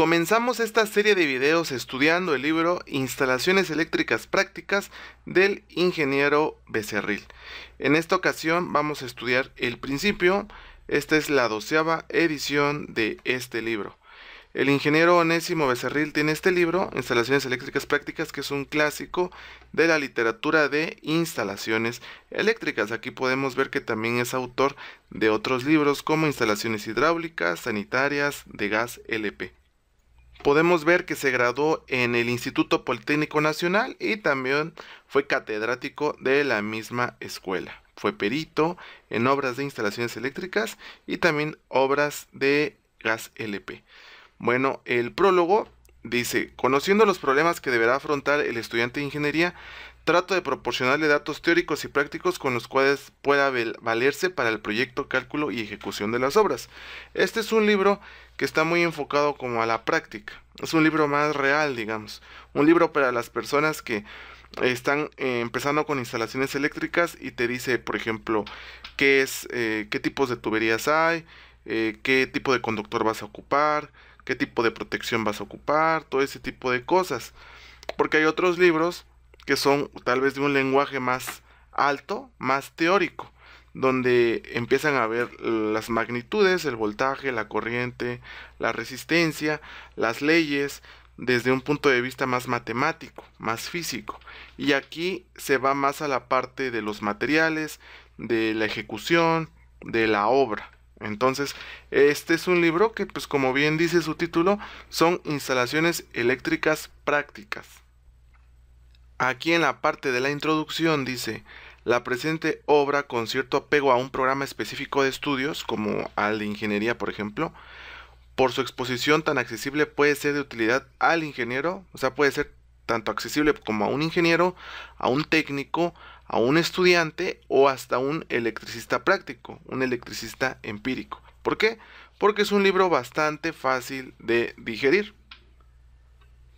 Comenzamos esta serie de videos estudiando el libro Instalaciones eléctricas prácticas del ingeniero Becerril. En esta ocasión vamos a estudiar el principio, esta es la doceava edición de este libro. El ingeniero Onésimo Becerril tiene este libro, Instalaciones Eléctricas Prácticas, que es un clásico de la literatura de instalaciones eléctricas. Aquí podemos ver que también es autor de otros libros como Instalaciones Hidráulicas, Sanitarias, de Gas LP. Podemos ver que se graduó en el Instituto Politécnico Nacional y también fue catedrático de la misma escuela. Fue perito en obras de instalaciones eléctricas y también obras de gas LP. Bueno, el prólogo dice, conociendo los problemas que deberá afrontar el estudiante de ingeniería, trato de proporcionarle datos teóricos y prácticos con los cuales pueda valerse para el proyecto, cálculo y ejecución de las obras. Este es un libro que está muy enfocado como a la práctica. Es un libro más real, digamos. Un libro para las personas que están eh, empezando con instalaciones eléctricas y te dice, por ejemplo, qué es, eh, qué tipos de tuberías hay, eh, qué tipo de conductor vas a ocupar, qué tipo de protección vas a ocupar, todo ese tipo de cosas. Porque hay otros libros que son tal vez de un lenguaje más alto, más teórico, donde empiezan a ver las magnitudes, el voltaje, la corriente, la resistencia, las leyes, desde un punto de vista más matemático, más físico. Y aquí se va más a la parte de los materiales, de la ejecución, de la obra. Entonces, este es un libro que, pues como bien dice su título, son instalaciones eléctricas prácticas. Aquí en la parte de la introducción dice, la presente obra con cierto apego a un programa específico de estudios, como al de ingeniería, por ejemplo, por su exposición tan accesible puede ser de utilidad al ingeniero, o sea, puede ser tanto accesible como a un ingeniero, a un técnico, a un estudiante o hasta un electricista práctico, un electricista empírico. ¿Por qué? Porque es un libro bastante fácil de digerir.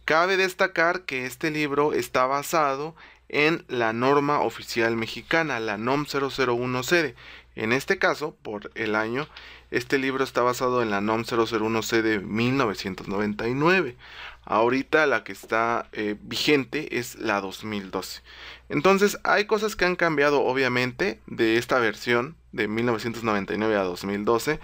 Cabe destacar que este libro está basado en la norma oficial mexicana, la NOM 001C. En este caso, por el año, este libro está basado en la NOM 001C de 1999. Ahorita la que está eh, vigente es la 2012. Entonces hay cosas que han cambiado obviamente de esta versión de 1999 a 2012,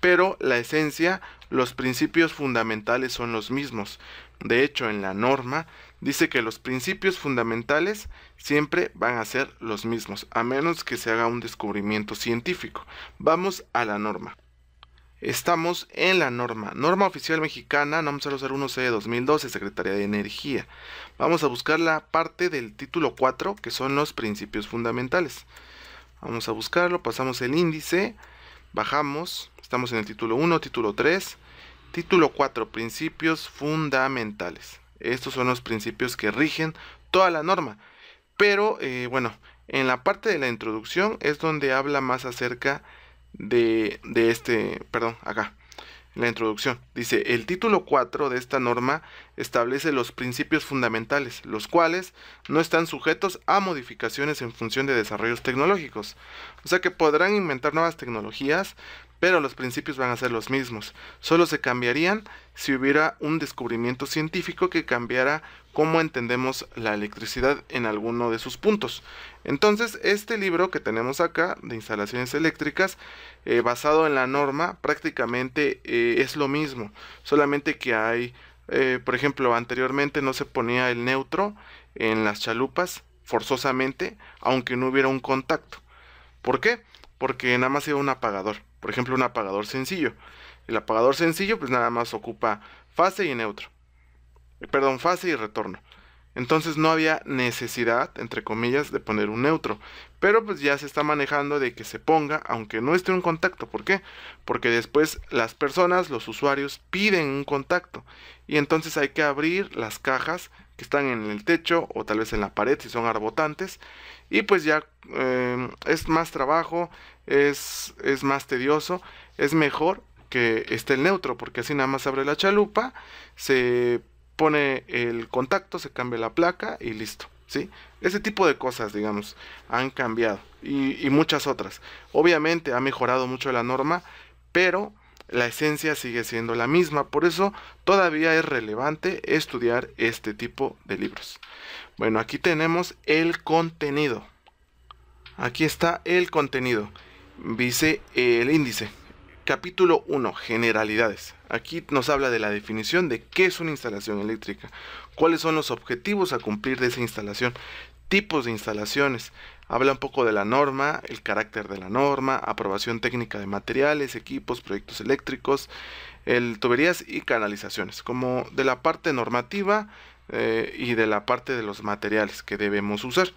pero la esencia, los principios fundamentales son los mismos. De hecho, en la norma dice que los principios fundamentales siempre van a ser los mismos, a menos que se haga un descubrimiento científico. Vamos a la norma. Estamos en la norma, norma oficial mexicana, NOM 001C 2012, Secretaría de Energía. Vamos a buscar la parte del título 4, que son los principios fundamentales. Vamos a buscarlo, pasamos el índice, bajamos, estamos en el título 1, título 3, título 4, principios fundamentales. Estos son los principios que rigen toda la norma. Pero, eh, bueno, en la parte de la introducción es donde habla más acerca de de, de este, perdón, acá, en la introducción. Dice, el título 4 de esta norma establece los principios fundamentales, los cuales no están sujetos a modificaciones en función de desarrollos tecnológicos. O sea que podrán inventar nuevas tecnologías, pero los principios van a ser los mismos. Solo se cambiarían si hubiera un descubrimiento científico que cambiara cómo entendemos la electricidad en alguno de sus puntos. Entonces, este libro que tenemos acá de instalaciones eléctricas, eh, basado en la norma, prácticamente eh, es lo mismo, solamente que hay, eh, por ejemplo, anteriormente no se ponía el neutro en las chalupas forzosamente, aunque no hubiera un contacto. ¿Por qué? Porque nada más era un apagador. Por ejemplo, un apagador sencillo. El apagador sencillo pues nada más ocupa fase y neutro. Eh, perdón, fase y retorno. Entonces no había necesidad, entre comillas, de poner un neutro. Pero pues ya se está manejando de que se ponga, aunque no esté un contacto. ¿Por qué? Porque después las personas, los usuarios, piden un contacto. Y entonces hay que abrir las cajas que están en el techo o tal vez en la pared si son arbotantes. Y pues ya eh, es más trabajo, es, es más tedioso, es mejor que esté el neutro, porque así nada más abre la chalupa, se pone el contacto, se cambia la placa y listo. ¿Sí? Ese tipo de cosas, digamos, han cambiado y, muchas otras. Obviamente ha mejorado mucho la norma, pero la esencia sigue siendo la misma. Por eso todavía es relevante estudiar este tipo de libros. Bueno, aquí tenemos el contenido. Aquí está el contenido. Dice el índice. Capítulo 1. Generalidades. Aquí nos habla de la definición de qué es una instalación eléctrica, cuáles son los objetivos a cumplir de esa instalación, tipos de instalaciones. Habla un poco de la norma, el carácter de la norma, aprobación técnica de materiales, equipos, proyectos eléctricos, el tuberías y canalizaciones, como de la parte normativa eh, y de la parte de los materiales que debemos usar.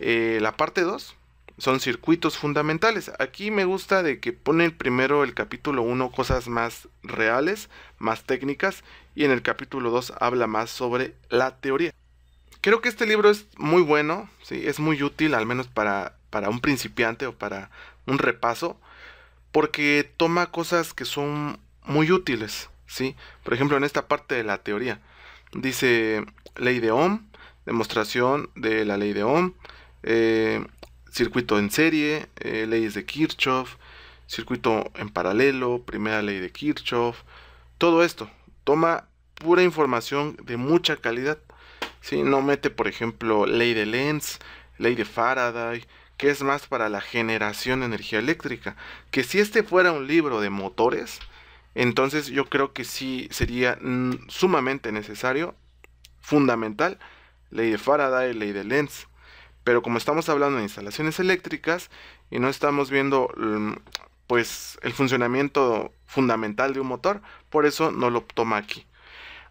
Eh, la parte 2 son circuitos fundamentales. Aquí me gusta de que pone primero el capítulo 1 cosas más reales, más técnicas, y en el capítulo 2 habla más sobre la teoría. Creo que este libro es muy bueno, ¿sí? es muy útil, al menos para, para un principiante o para un repaso, porque toma cosas que son muy útiles. ¿sí? Por ejemplo, en esta parte de la teoría, dice ley de Ohm, demostración de la ley de Ohm, eh, circuito en serie, eh, leyes de Kirchhoff, circuito en paralelo, primera ley de Kirchhoff, todo esto toma pura información de mucha calidad. si No mete, por ejemplo, ley de Lenz, ley de Faraday, que es más para la generación de energía eléctrica. Que si este fuera un libro de motores, entonces yo creo que sí sería sumamente necesario, fundamental, ley de Faraday, ley de Lenz. Pero como estamos hablando de instalaciones eléctricas y no estamos viendo mm, pues el funcionamiento fundamental de un motor, por eso no lo toma aquí.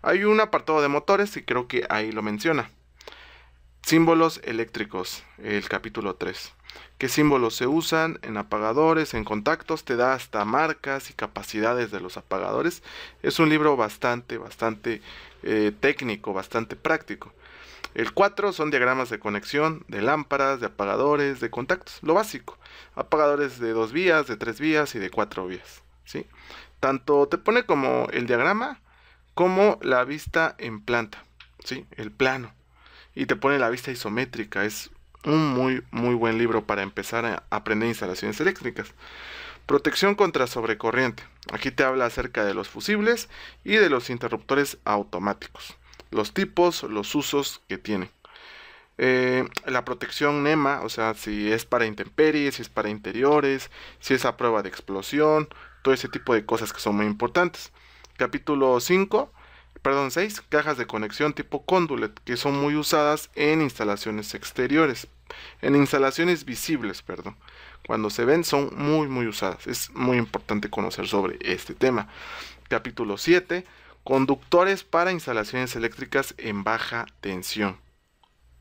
Hay un apartado de motores y creo que ahí lo menciona. Símbolos eléctricos, el capítulo 3. ¿Qué símbolos se usan en apagadores, en contactos? Te da hasta marcas y capacidades de los apagadores. Es un libro bastante, bastante eh, técnico, bastante práctico. El 4 son diagramas de conexión, de lámparas, de apagadores, de contactos, lo básico. Apagadores de dos vías, de tres vías y de cuatro vías. ¿sí? Tanto te pone como el diagrama como la vista en planta, ¿sí? el plano. Y te pone la vista isométrica. Es un muy, muy buen libro para empezar a aprender instalaciones eléctricas. Protección contra sobrecorriente. Aquí te habla acerca de los fusibles y de los interruptores automáticos los tipos, los usos que tiene. Eh, la protección NEMA, o sea, si es para intemperies, si es para interiores, si es a prueba de explosión, todo ese tipo de cosas que son muy importantes. Capítulo 5, perdón, 6, cajas de conexión tipo condulet, que son muy usadas en instalaciones exteriores, en instalaciones visibles, perdón. Cuando se ven son muy muy usadas. Es muy importante conocer sobre este tema. Capítulo 7, Conductores para instalaciones eléctricas en baja tensión.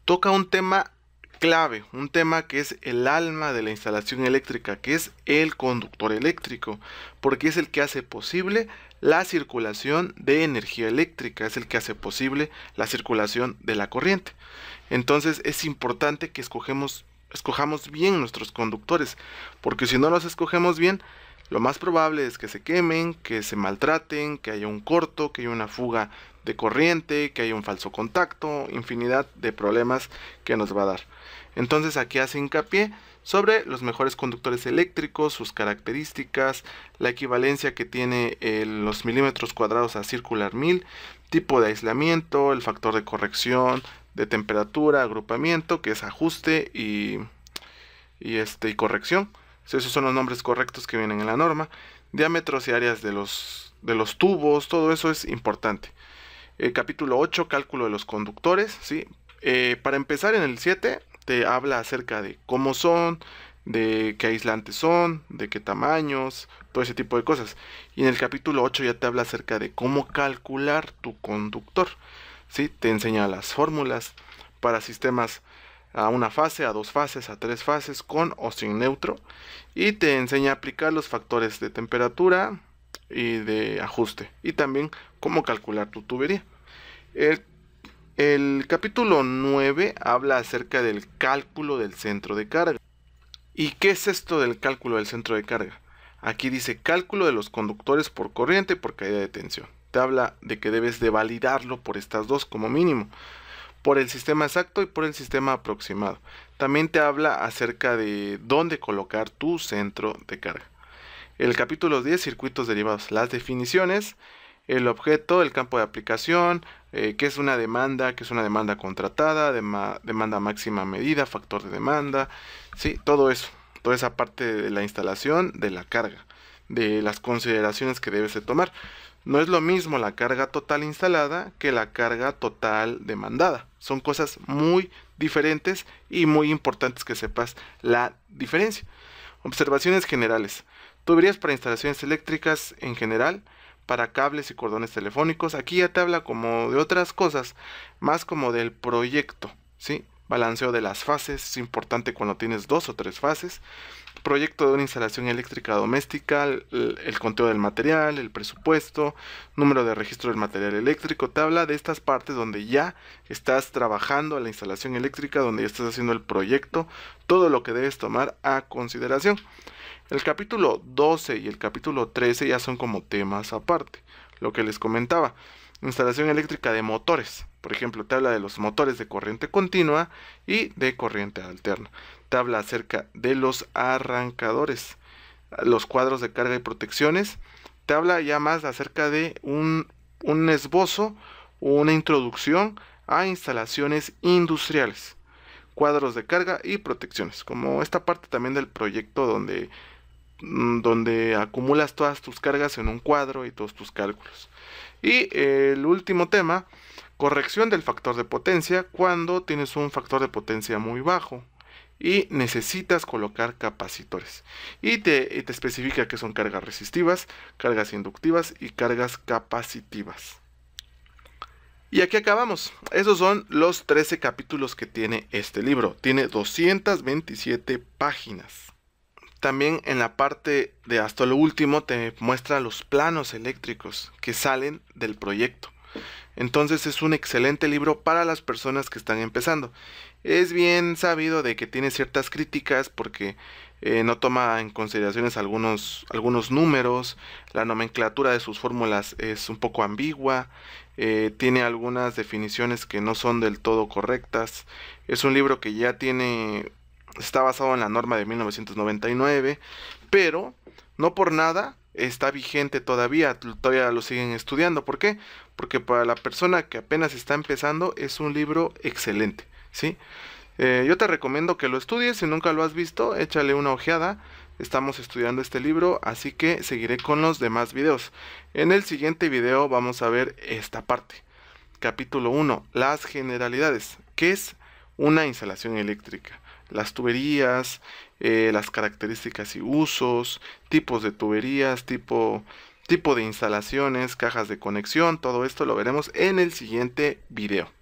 Toca un tema clave, un tema que es el alma de la instalación eléctrica, que es el conductor eléctrico, porque es el que hace posible la circulación de energía eléctrica, es el que hace posible la circulación de la corriente. Entonces es importante que escogemos, escojamos bien nuestros conductores, porque si no los escogemos bien, lo más probable es que se quemen, que se maltraten, que haya un corto, que haya una fuga de corriente, que haya un falso contacto, infinidad de problemas que nos va a dar. Entonces aquí hace hincapié sobre los mejores conductores eléctricos, sus características, la equivalencia que tiene los milímetros cuadrados a circular 1000, tipo de aislamiento, el factor de corrección, de temperatura, agrupamiento, que es ajuste y, y, este, y corrección esos son los nombres correctos que vienen en la norma. Diámetros y áreas de los, de los tubos, todo eso es importante. El capítulo 8, cálculo de los conductores. ¿sí? Eh, para empezar en el 7 te habla acerca de cómo son, de qué aislantes son, de qué tamaños, todo ese tipo de cosas. Y en el capítulo 8 ya te habla acerca de cómo calcular tu conductor. ¿sí? Te enseña las fórmulas para sistemas a una fase, a dos fases, a tres fases, con o sin neutro. Y te enseña a aplicar los factores de temperatura y de ajuste. Y también cómo calcular tu tubería. El, el capítulo 9 habla acerca del cálculo del centro de carga. ¿Y qué es esto del cálculo del centro de carga? Aquí dice cálculo de los conductores por corriente y por caída de tensión. Te habla de que debes de validarlo por estas dos como mínimo por el sistema exacto y por el sistema aproximado. También te habla acerca de dónde colocar tu centro de carga. El capítulo 10, circuitos derivados, las definiciones, el objeto, el campo de aplicación, eh, qué es una demanda, qué es una demanda contratada, demanda máxima medida, factor de demanda, sí, todo eso, toda esa parte de la instalación de la carga, de las consideraciones que debes de tomar. No es lo mismo la carga total instalada que la carga total demandada. Son cosas muy diferentes y muy importantes que sepas la diferencia. Observaciones generales. Tuberías para instalaciones eléctricas en general para cables y cordones telefónicos. Aquí ya te habla como de otras cosas, más como del proyecto, ¿sí? Balanceo de las fases, es importante cuando tienes dos o tres fases. Proyecto de una instalación eléctrica doméstica, el, conteo del material, el presupuesto, número de registro del material eléctrico. Te habla de estas partes donde ya estás trabajando la instalación eléctrica, donde ya estás haciendo el proyecto, todo lo que debes tomar a consideración. El capítulo 12 y el capítulo 13 ya son como temas aparte. Lo que les comentaba, instalación eléctrica de motores. Por ejemplo, te habla de los motores de corriente continua y de corriente alterna. Te habla acerca de los arrancadores, los cuadros de carga y protecciones. Te habla ya más acerca de un, un esbozo o una introducción a instalaciones industriales, cuadros de carga y protecciones, como esta parte también del proyecto donde donde acumulas todas tus cargas en un cuadro y todos tus cálculos. Y el último tema, corrección del factor de potencia cuando tienes un factor de potencia muy bajo y necesitas colocar capacitores. Y te, te especifica que son cargas resistivas, cargas inductivas y cargas capacitivas. Y aquí acabamos. Esos son los 13 capítulos que tiene este libro. Tiene 227 páginas. También en la parte de hasta lo último te muestra los planos eléctricos que salen del proyecto. Entonces es un excelente libro para las personas que están empezando. Es bien sabido de que tiene ciertas críticas porque eh, no toma en consideraciones algunos, algunos números, la nomenclatura de sus fórmulas es un poco ambigua, eh, tiene algunas definiciones que no son del todo correctas. Es un libro que ya tiene está basado en la norma de 1999, pero no por nada está vigente todavía, todavía lo siguen estudiando. ¿Por qué? Porque para la persona que apenas está empezando es un libro excelente, ¿sí? Eh, yo te recomiendo que lo estudies, si nunca lo has visto, échale una ojeada. Estamos estudiando este libro, así que seguiré con los demás videos. En el siguiente video vamos a ver esta parte. Capítulo 1. Las generalidades. ¿Qué es una instalación eléctrica? Las tuberías, eh, las características y usos, tipos de tuberías, tipo, tipo de instalaciones, cajas de conexión, todo esto lo veremos en el siguiente video.